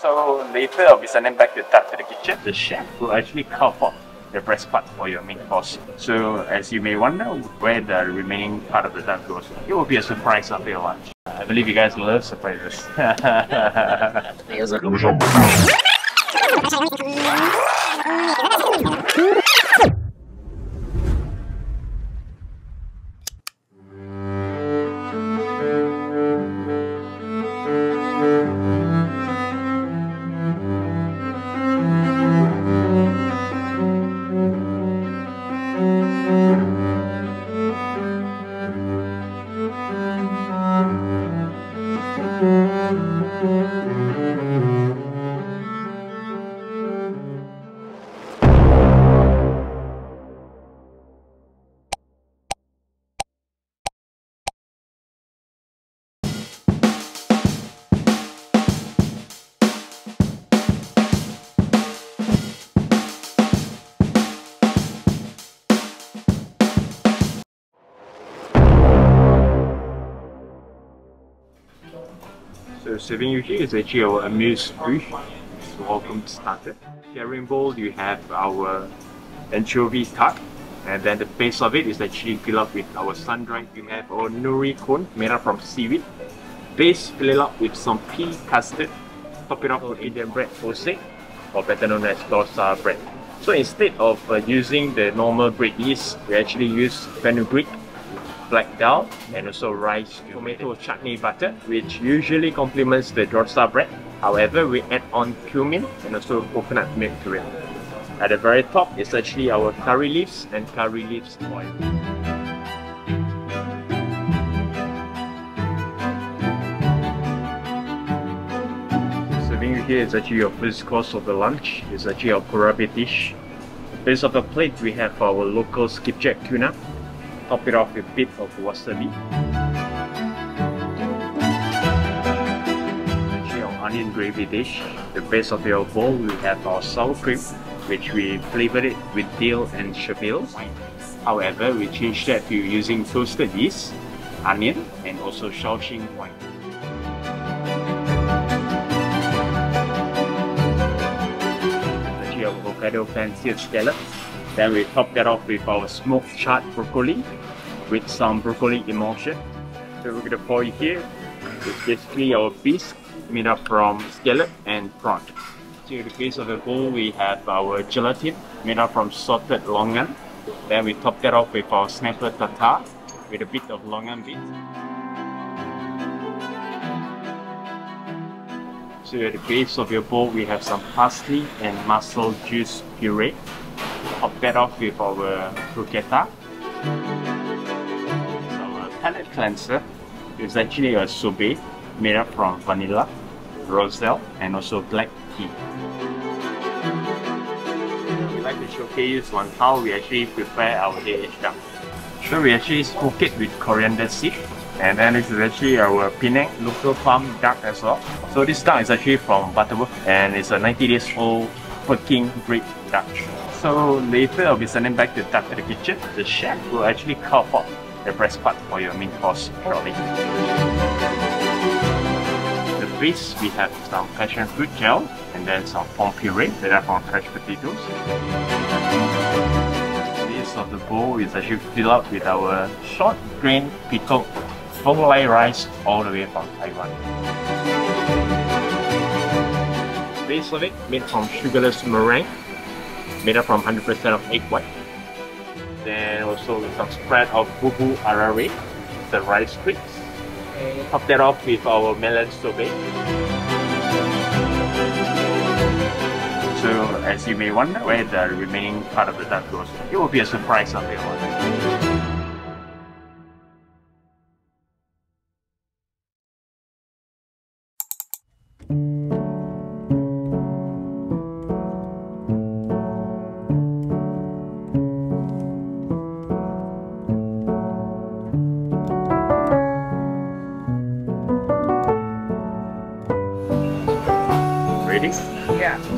So later I'll be sending back the duck to the kitchen. The chef will actually carve out the breast part for your main course. So as you may wonder where the remaining part of the duck goes, it will be a surprise after your lunch. I believe you guys love surprises. So serving you here is actually our amuse bouche. So welcome starter. Sharing bowl you have our anchovy tart. And then the base of it is actually filled up with our sun-dried. We have our nori cone made up from seaweed. Base fill it up with some pea custard. Top it off with Indian bread posek, or better known as dosa bread. So instead of uh, using the normal bread yeast, we actually use fenugreek black dal and also rice tomato chutney butter which usually complements the dosa bread. However we add on cumin and also coconut milk to it. At the very top is actually our curry leaves and curry leaves oil. Serving you here is actually your first course of the lunch. It's actually our kurabe dish. Based of the plate we have our local skipjack tuna top it off with a bit of wasabi. Actually our onion gravy dish. The base of your bowl we have our sour cream which we flavored it with dill and chabille. However, we changed that to using toasted yeast, onion and also Shaoxing wine. Actually our avocado pan-seared scallop then we top that off with our smoked charred broccoli with some broccoli emulsion. So we're gonna pour it here. It's basically our bisque made up from scallop and prawn. To the base of the bowl we have our gelatin made up from salted longan. Then we top that off with our snapper tartare with a bit of longan bit. So at the base of your bowl we have some parsley and mussel juice puree that off with our bruschetta. Our palate cleanser is actually a sorbet made up from vanilla, roselle, and also black tea. We like to showcase on how we actually prepare our aged duck. So we actually smoke it with coriander seed and then this is actually our Penang local farm duck as well. So this duck is actually from Butterworth and it's a 90 days old Peking breed duck. So later I'll be sending back the duck to the kitchen. The chef will actually carve out the breast part for your main course shortly. The base we have some passion fruit gel and then some prawn puree made up from fresh potatoes. The base of the bowl is actually filled up with our short grain pickled feng lai rice all the way from Taiwan. The base of it made from sugarless meringue made up from 100% of egg white. Then also with some spread of bubu arare, the rice crisps. Top that off with our melon sorbet. So as you may wonder where the remaining part of the duck goes, it will be a surprise on your one. Ready? Yeah.